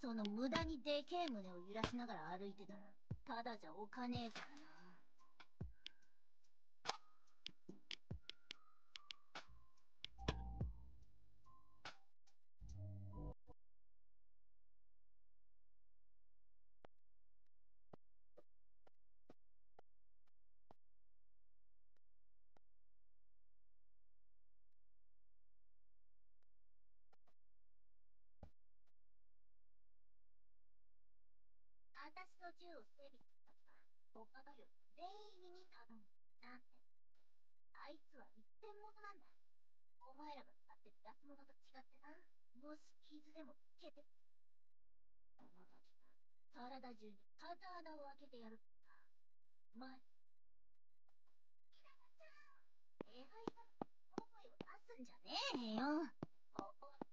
その無駄にでけえ胸を揺らしながら歩いてたら、ただじゃおかねえからな。他がよ全員に頼む。なんて。あいつは一点物なんだ。お前らが使ってる安物と違ってな。もし傷でもつけて。その時体中に片穴を開けてやるか。前。キラちゃん。えらいが声を出すんじゃねえよ。ここは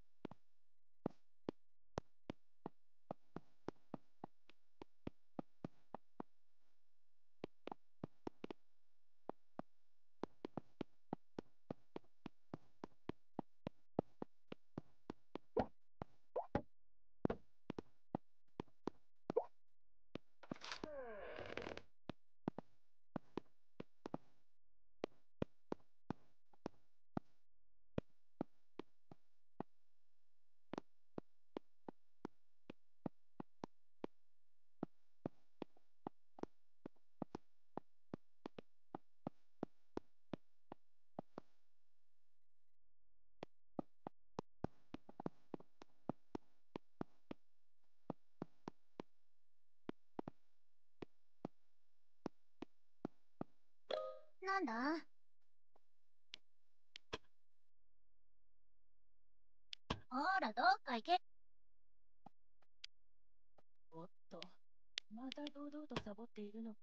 なんだ？ほら、どっか行け。おっと、また堂々とサボっているの。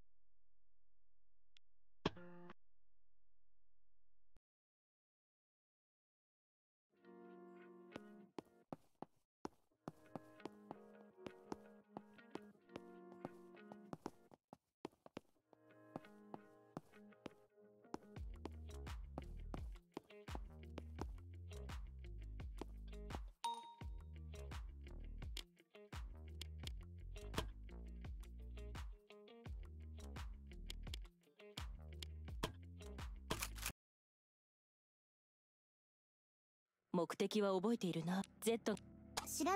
目的は覚えているな。Z 調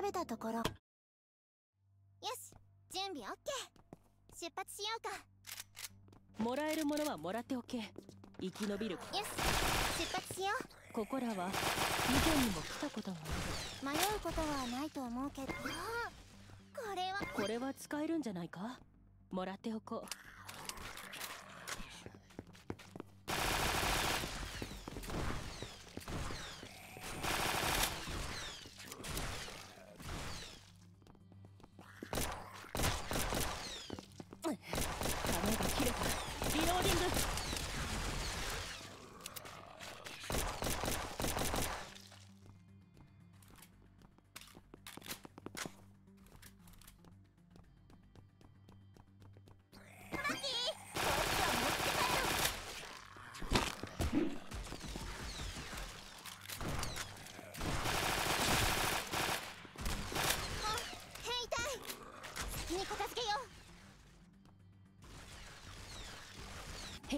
べたところよし準備 OK 出発しようかもらえるものはもらっておけ。生き延びる。よし出発しよここらは以前にも来たことがあう迷うことはないと思うけどあこれはる。これは使えるんじゃないか？もらっておこう。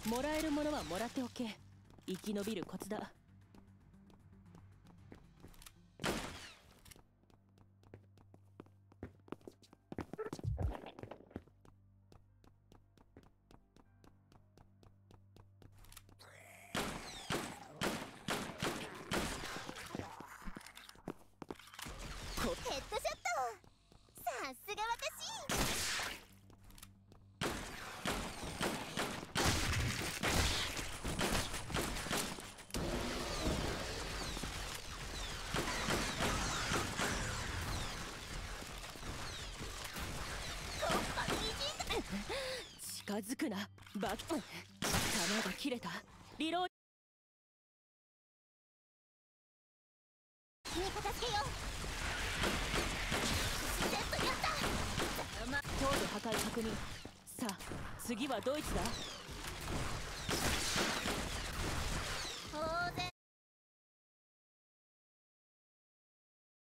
もらえるものはもらっておけ。生き延びるコツだ。近づくな。バキ弾が切れた。リローけよやった。頭部破壊確認。さあ次はドイツだ